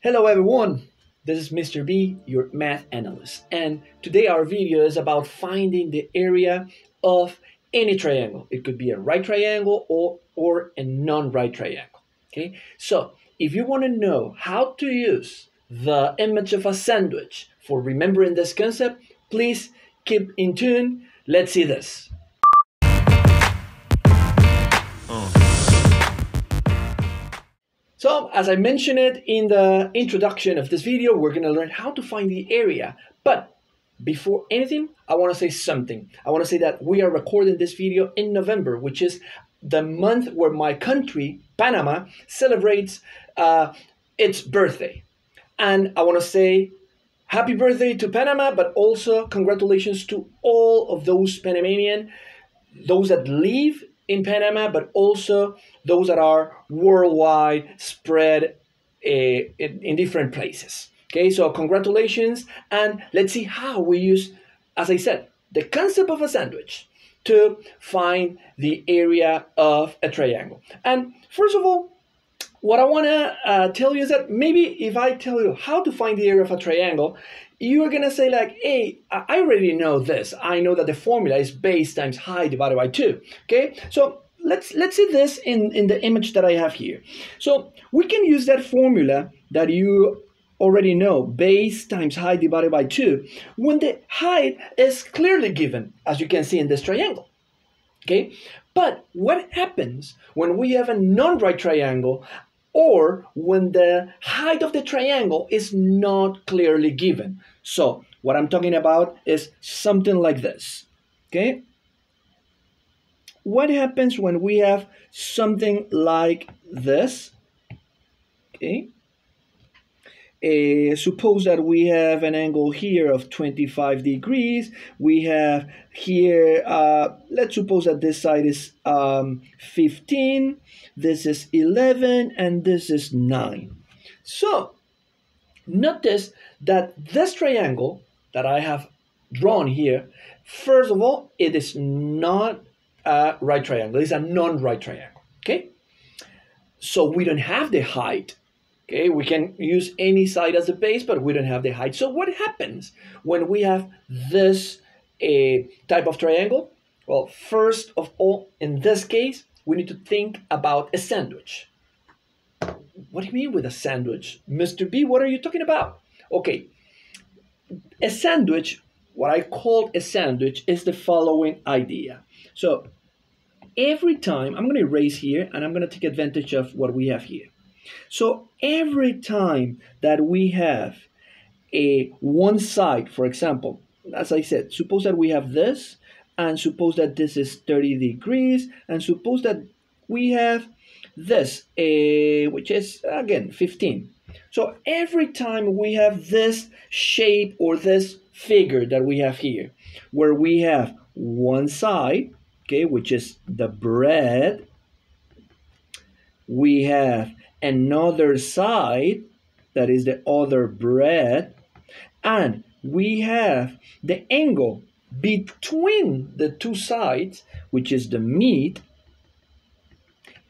Hello everyone, this is Mr. B, your math analyst, and today our video is about finding the area of any triangle. It could be a right triangle or, or a non-right triangle, okay? So, if you want to know how to use the image of a sandwich for remembering this concept, please keep in tune. Let's see this. So, as I mentioned it in the introduction of this video, we're going to learn how to find the area. But before anything, I want to say something. I want to say that we are recording this video in November, which is the month where my country, Panama, celebrates uh, its birthday. And I want to say happy birthday to Panama, but also congratulations to all of those Panamanian, those that live in Panama, but also those that are worldwide spread uh, in, in different places. Okay, so congratulations, and let's see how we use, as I said, the concept of a sandwich to find the area of a triangle. And first of all, what I want to uh, tell you is that maybe if I tell you how to find the area of a triangle, you are going to say like, hey, I already know this. I know that the formula is base times height divided by 2. Okay, so let's let's see this in, in the image that I have here. So we can use that formula that you already know, base times height divided by 2, when the height is clearly given, as you can see in this triangle. Okay, but what happens when we have a non-right triangle or when the height of the triangle is not clearly given. So what I'm talking about is something like this, okay? What happens when we have something like this, okay? Uh, suppose that we have an angle here of 25 degrees. We have here, uh, let's suppose that this side is um, 15, this is 11, and this is 9. So, notice that this triangle that I have drawn here, first of all, it is not a right triangle, it's a non-right triangle, okay? So we don't have the height Okay, we can use any side as a base, but we don't have the height. So what happens when we have this uh, type of triangle? Well, first of all, in this case, we need to think about a sandwich. What do you mean with a sandwich? Mr. B, what are you talking about? Okay, a sandwich, what I call a sandwich, is the following idea. So every time, I'm going to erase here, and I'm going to take advantage of what we have here. So every time that we have a one side, for example, as I said, suppose that we have this, and suppose that this is 30 degrees, and suppose that we have this, uh, which is again 15. So every time we have this shape or this figure that we have here, where we have one side, okay, which is the bread, we have another side, that is the other bread, and we have the angle between the two sides, which is the meat.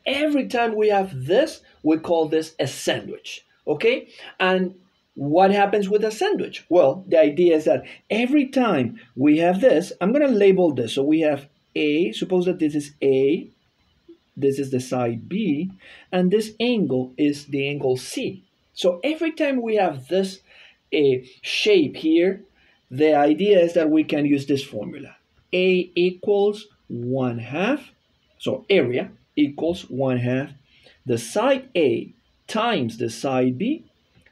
Every time we have this, we call this a sandwich, okay? And what happens with a sandwich? Well, the idea is that every time we have this, I'm going to label this. So we have A, suppose that this is A, this is the side B, and this angle is the angle C. So every time we have this a shape here, the idea is that we can use this formula. A equals 1 half, so area equals 1 half, the side A times the side B,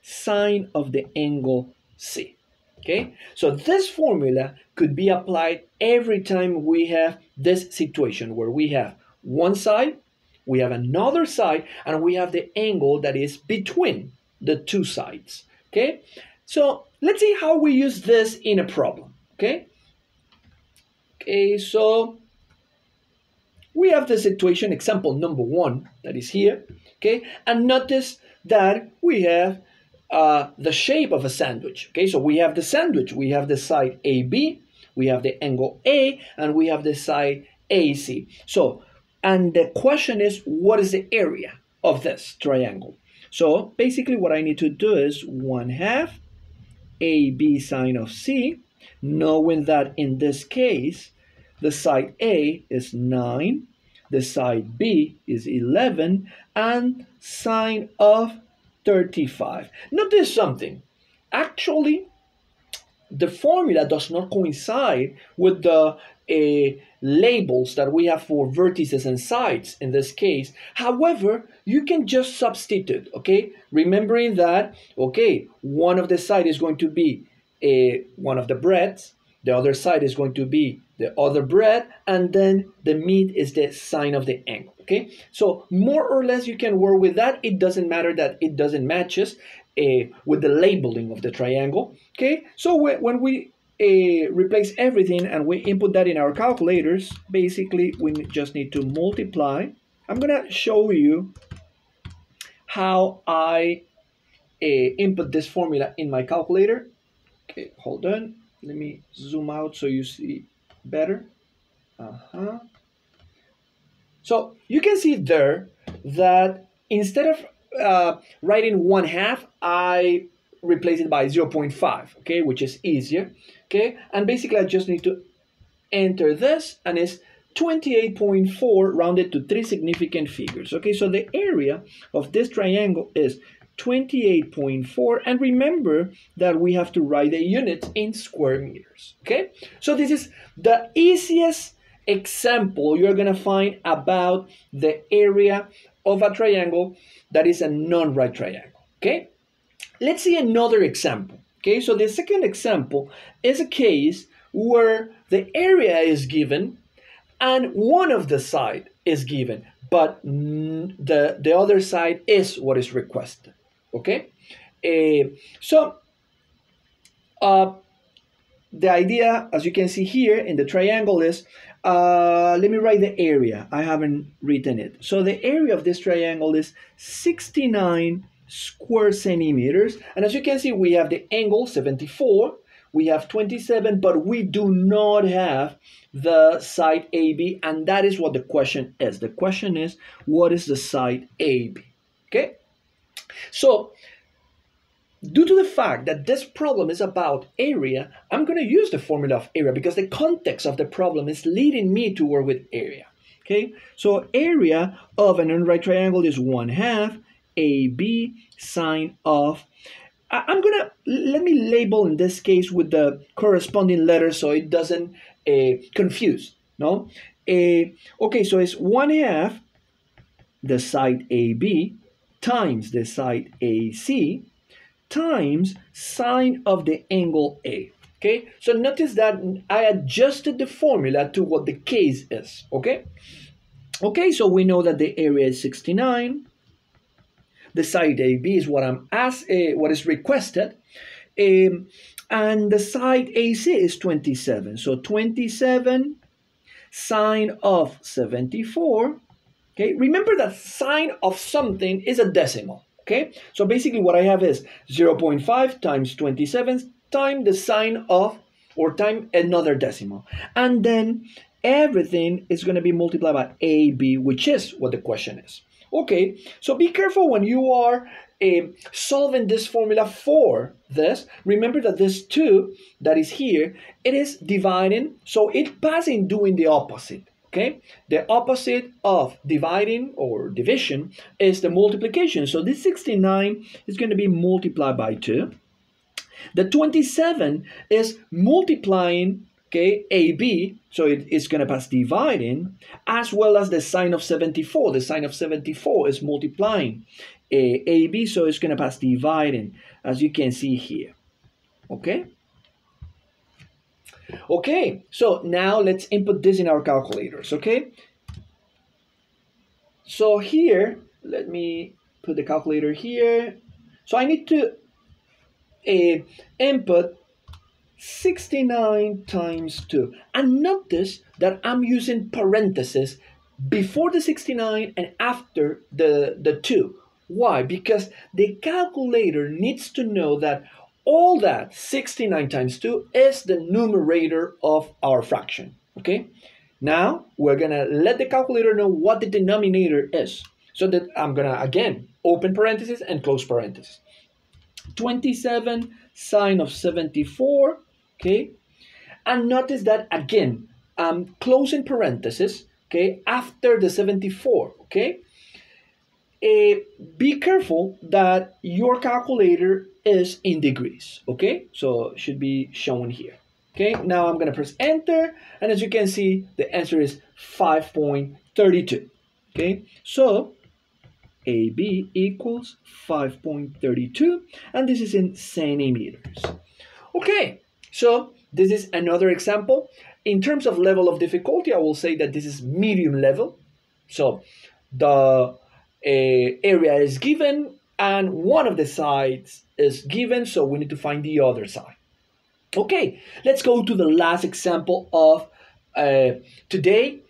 sine of the angle C. Okay, so this formula could be applied every time we have this situation where we have one side, we have another side, and we have the angle that is between the two sides. Okay, so let's see how we use this in a problem. Okay, okay, so we have the situation, example number one, that is here. Okay, and notice that we have uh, the shape of a sandwich. Okay, so we have the sandwich, we have the side AB, we have the angle A, and we have the side AC. So And the question is, what is the area of this triangle? So basically what I need to do is 1 half AB sine of C, knowing that in this case, the side A is 9, the side B is 11, and sine of 35. Notice something. Actually, the formula does not coincide with the uh, labels that we have for vertices and sides in this case. However, you can just substitute, okay? Remembering that, okay, one of the side is going to be a, one of the breadths, the other side is going to be the other bread, and then the meat is the sine of the angle, okay? So more or less you can work with that. It doesn't matter that it doesn't matches uh, with the labeling of the triangle, okay? So when we uh, replace everything and we input that in our calculators, basically we just need to multiply. I'm gonna show you how I uh, input this formula in my calculator. Okay, hold on. Let me zoom out so you see better. Uh-huh. So you can see there that instead of uh, writing one half, I replace it by 0.5, okay, which is easier okay? And basically I just need to enter this and it's 28.4 rounded to three significant figures, okay? So the area of this triangle is 28.4 and remember that we have to write the units in square meters, okay? So this is the easiest example you're gonna find about the area of a triangle that is a non-right triangle, okay? Let's see another example. Okay, so the second example is a case where the area is given and one of the side is given, but the, the other side is what is requested. Okay, uh, so uh, the idea, as you can see here in the triangle is, uh, let me write the area. I haven't written it. So the area of this triangle is 69 square centimeters. And as you can see, we have the angle 74, we have 27, but we do not have the side AB, and that is what the question is. The question is, what is the side AB? Okay? So, due to the fact that this problem is about area, I'm going to use the formula of area because the context of the problem is leading me to work with area. Okay, so area of an unright triangle is 1 half AB sine of. I'm gonna let me label in this case with the corresponding letter so it doesn't uh, confuse. No, uh, okay, so it's one half the side AB times the side AC times sine of the angle A. Okay, so notice that I adjusted the formula to what the case is. Okay, okay, so we know that the area is 69 the side AB is what I'm asked, uh, what is requested. Um, and the side AC is 27. So 27 sine of 74. Okay, remember that sine of something is a decimal. Okay, so basically what I have is 0.5 times 27 times the sine of or time another decimal. And then everything is going to be multiplied by AB, which is what the question is. Okay, so be careful when you are uh, solving this formula for this. Remember that this 2 that is here, it is dividing, so it passing doing the opposite. Okay, the opposite of dividing or division is the multiplication. So this 69 is going to be multiplied by 2. The 27 is multiplying okay, AB, so it, it's going to pass dividing, as well as the sine of 74. The sine of 74 is multiplying uh, AB, so it's going to pass dividing, as you can see here. Okay? Okay, so now let's input this in our calculators, okay? So here, let me put the calculator here. So I need to uh, input 69 times 2. And notice that I'm using parentheses before the 69 and after the, the 2. Why? Because the calculator needs to know that all that 69 times 2 is the numerator of our fraction. Okay? Now we're gonna let the calculator know what the denominator is. So that I'm gonna, again, open parentheses and close parentheses. 27 sine of 74, okay? And notice that again, I'm closing parentheses, okay, after the 74, okay? Uh, be careful that your calculator is in degrees, okay? So should be shown here. Okay, now I'm gonna press enter, and as you can see, the answer is 5.32. Okay, so AB equals 5.32, and this is in centimeters. Okay, so this is another example. In terms of level of difficulty, I will say that this is medium level. So the area is given, and one of the sides is given, so we need to find the other side. Okay, let's go to the last example of uh, today.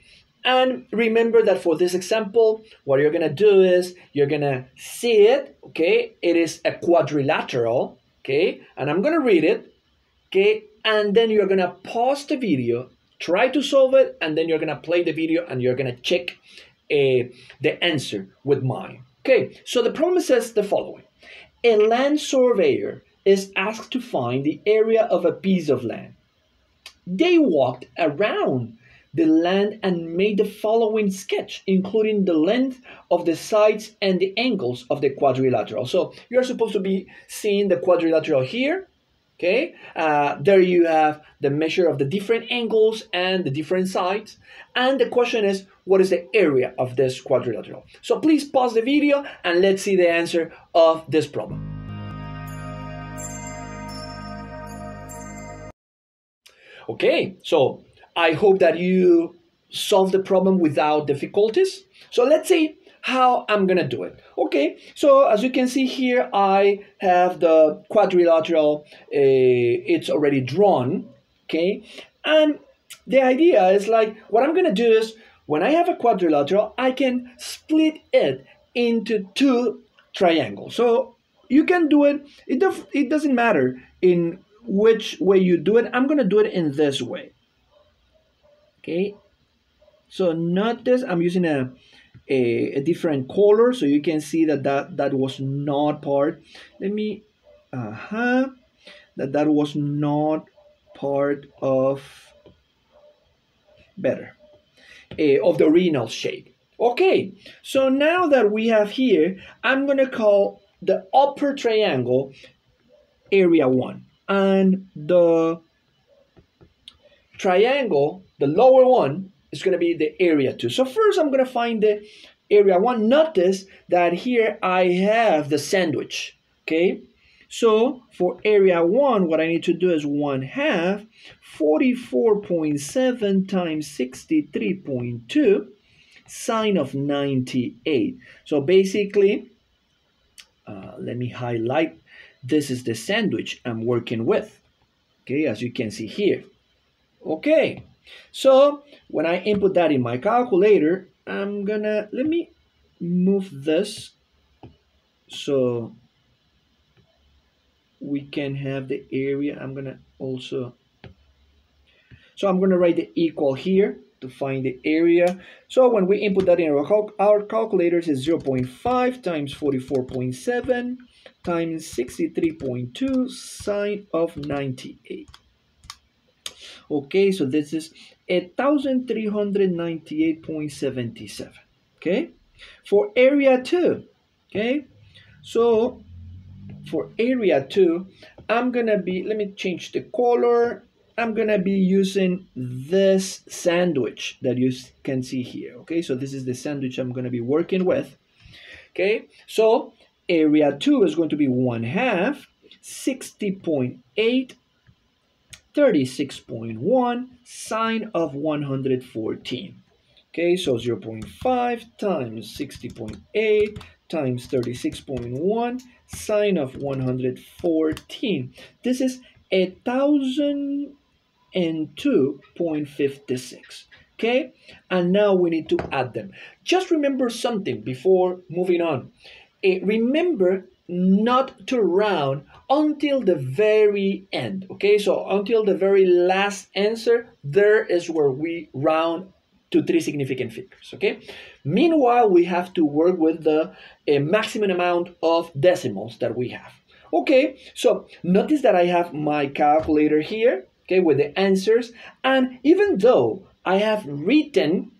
And remember that for this example, what you're gonna do is you're gonna see it, okay? It is a quadrilateral, okay? And I'm gonna read it, okay? And then you're gonna pause the video, try to solve it, and then you're gonna play the video and you're gonna check uh, the answer with mine. Okay, so the problem says the following. A land surveyor is asked to find the area of a piece of land. They walked around the land and made the following sketch, including the length of the sides and the angles of the quadrilateral. So you're supposed to be seeing the quadrilateral here. Okay, uh, there you have the measure of the different angles and the different sides. And the question is, what is the area of this quadrilateral? So please pause the video and let's see the answer of this problem. Okay, so I hope that you solve the problem without difficulties. So let's see how I'm gonna do it. Okay, so as you can see here, I have the quadrilateral, uh, it's already drawn, okay? And the idea is like, what I'm gonna do is, when I have a quadrilateral, I can split it into two triangles. So you can do it, it, it doesn't matter in which way you do it. I'm going to do it in this way. Okay. So notice I'm using a, a, a, different color so you can see that that, that was not part. Let me, uh-huh, that that was not part of, better, uh, of the original shape. Okay, so now that we have here, I'm to call the upper triangle area 1 and the triangle, the lower one, is to be the area 2. So first I'm to find the area 1. Notice that here I have the sandwich, okay? So for area 1, what I need to do is 1 half 44.7 times 63.2 sine of 98. So basically, uh, let me highlight this is the sandwich I'm working with. Okay, as you can see here. Okay, so when I input that in my calculator, I'm gonna, let me move this so we can have the area. I'm gonna also, so I'm gonna write the equal here to find the area. So when we input that in our, cal our calculators is 0.5 times 44.7 times 63.2 sine of 98. Okay, so this is 1398.77. Okay, for area 2, okay, so for area 2, I'm gonna be, let me change the color. I'm gonna be using this sandwich that you can see here. Okay, so this is the sandwich I'm gonna be working with. Okay, so area 2 is going to be 1 half 60.8 36.1 sine of 114 okay so 0.5 times 60.8 times 36.1 sine of 114 this is a thousand and two point fifty six okay? And now we need to add them. Just remember something before moving on. Uh, remember not to round until the very end okay? So until the very last answer there is where we round to three significant figures, okay? Meanwhile, we have to work with the uh, maximum amount of decimals that we have. Okay, so notice that I have my calculator here, okay, with the answers. And even though I have written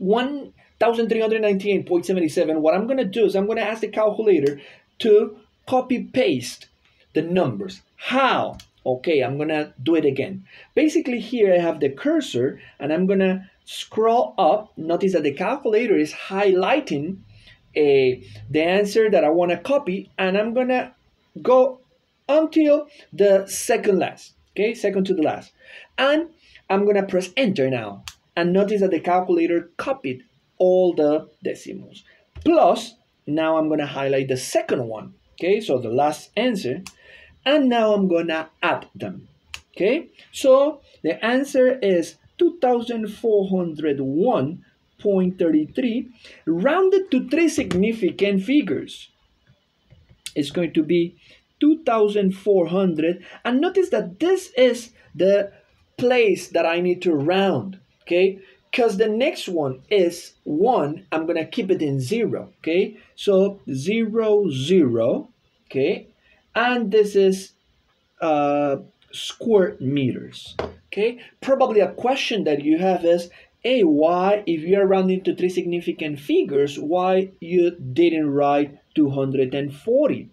1398.77, what I'm going to do is I'm going to ask the calculator to copy paste the numbers. How? Okay, I'm going to do it again. Basically here I have the cursor and I'm going to scroll up. Notice that the calculator is highlighting a, uh, the answer that I want to copy and I'm going to go until the second last, okay, second to the last. And I'm gonna press enter now. And notice that the calculator copied all the decimals. Plus, now I'm gonna highlight the second one, okay, so the last answer. And now I'm gonna add them, okay? So the answer is 2401.33 rounded to three significant figures. It's going to be 2400 and notice that this is the place that I need to round okay? Because the next one is 1 I'm gonna keep it in 0 okay? So 0 0 okay? And this is uh, square meters okay? Probably a question that you have is hey why if you are rounding to three significant figures why you didn't write 240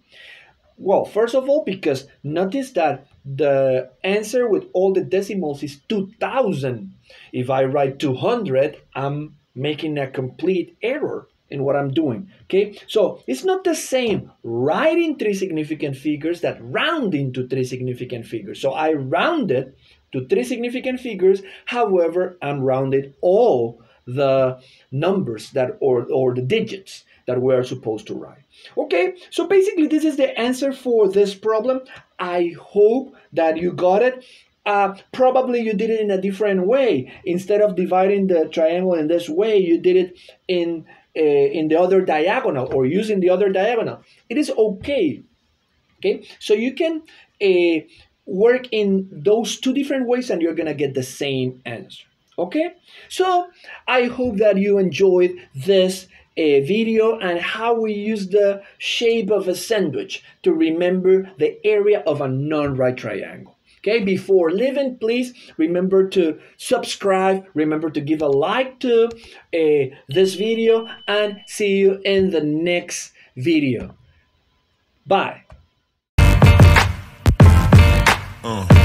well, first of all, because notice that the answer with all the decimals is 2000. If I write 200, I'm making a complete error in what I'm doing. Okay, so it's not the same writing three significant figures that rounding to three significant figures. So I rounded to three significant figures, however, I'm rounded all the numbers that or, or the digits that we are supposed to write. Okay, so basically this is the answer for this problem. I hope that you got it. Uh, probably you did it in a different way. Instead of dividing the triangle in this way, you did it in uh, in the other diagonal or using the other diagonal. It is okay. Okay, so you can uh, work in those two different ways and you're gonna get the same answer. Okay, so I hope that you enjoyed this a video and how we use the shape of a sandwich to remember the area of a non-right triangle. Okay, before leaving, please remember to subscribe, remember to give a like to uh, this video, and see you in the next video. Bye. Uh.